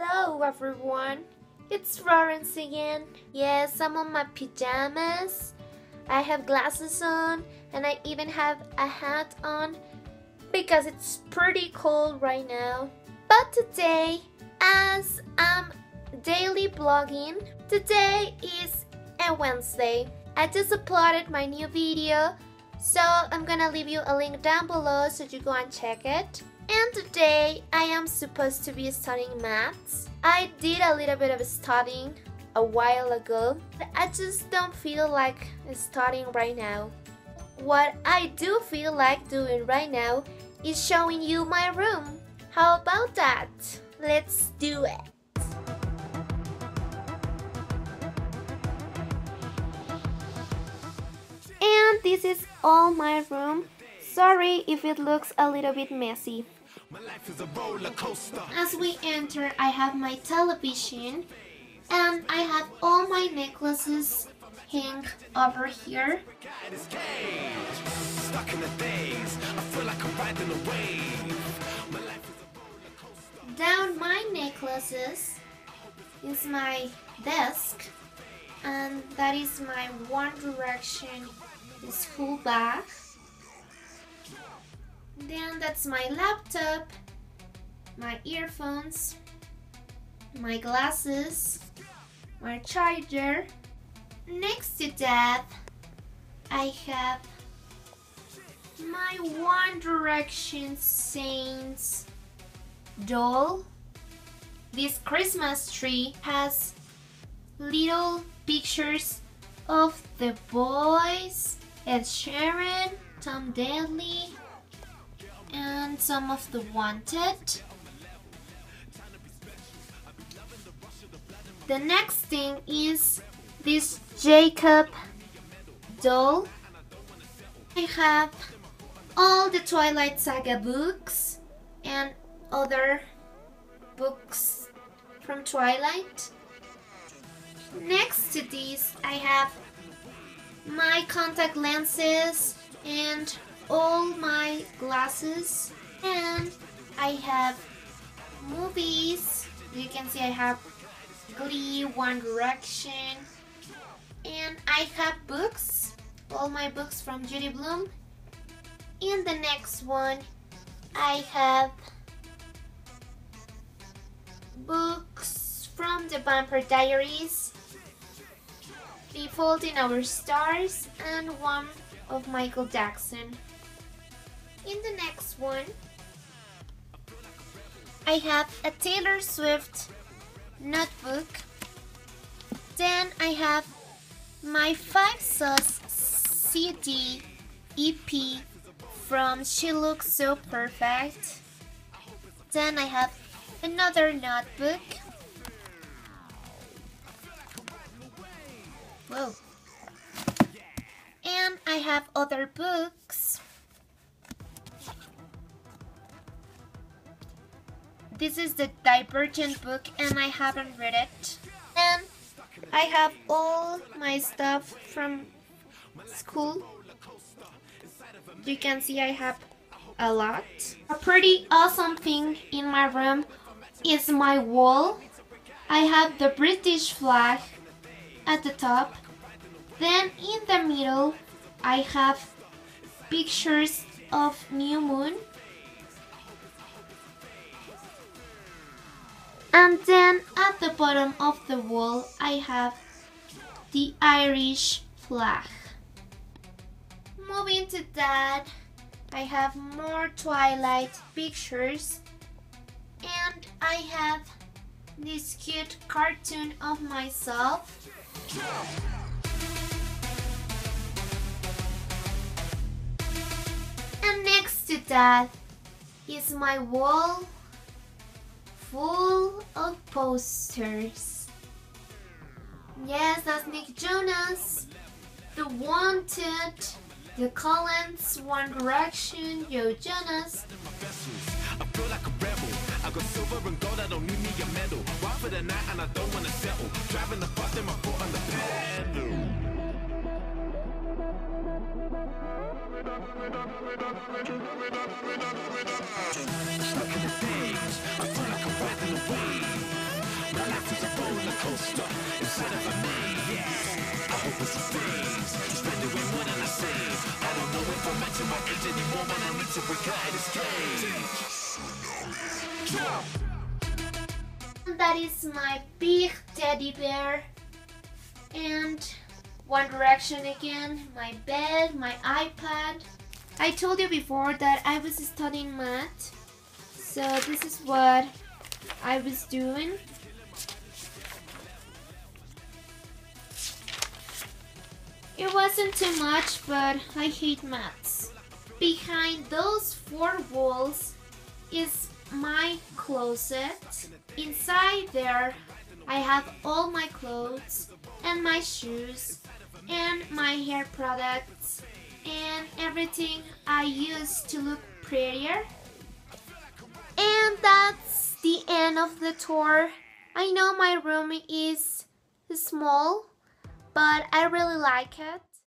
Hello everyone, it's Florence again. Yes, I'm on my pajamas. I have glasses on and I even have a hat on because it's pretty cold right now. But today, as I'm daily blogging, today is a Wednesday. I just uploaded my new video, so I'm gonna leave you a link down below so you go and check it. And today I am supposed to be studying maths. I did a little bit of studying a while ago, but I just don't feel like studying right now. What I do feel like doing right now is showing you my room. How about that? Let's do it. And this is all my room. Sorry if it looks a little bit messy. As we enter, I have my television and I have all my necklaces hang over here. Down my necklaces is my desk and that is my One Direction school bag. Then that's my laptop, my earphones, my glasses, my charger. Next to that, I have my One Direction Saints doll. This Christmas tree has little pictures of the boys, Ed Sheeran, Tom Daley, and some of the wanted. The next thing is this Jacob doll. I have all the Twilight Saga books and other books from Twilight. Next to these, I have my contact lenses and all my glasses and I have movies. You can see I have Glee, One Direction and I have books all my books from Judy Blume. In the next one I have books from the Vampire Diaries The in Our Stars and one of Michael Jackson in the next one, I have a Taylor Swift notebook. Then I have my 5 Sauce CD EP from She Looks So Perfect. Then I have another notebook. Whoa. And I have other books. This is the Divergent book and I haven't read it. And I have all my stuff from school. You can see I have a lot. A pretty awesome thing in my room is my wall. I have the British flag at the top. Then in the middle, I have pictures of new moon And then at the bottom of the wall, I have the Irish flag. Moving to that, I have more Twilight pictures and I have this cute cartoon of myself. And next to that is my wall full of posters. Yes, that's Nick Jonas, The Wanted, The Collins, One Direction, Joe Jonas. I feel like a rebel. I got silver and gold, I don't need me a medal. Ride for the night and I don't wanna settle. Driving the bus in my foot on the pedal. Stuck That is my big teddy bear. And One Direction again, my bed, my iPad. I told you before that I was studying math. So this is what I was doing. It wasn't too much, but I hate maths. Behind those four walls is my closet. Inside there, I have all my clothes and my shoes and my hair products and everything I use to look prettier. And that's the end of the tour. I know my room is small, but I really like it.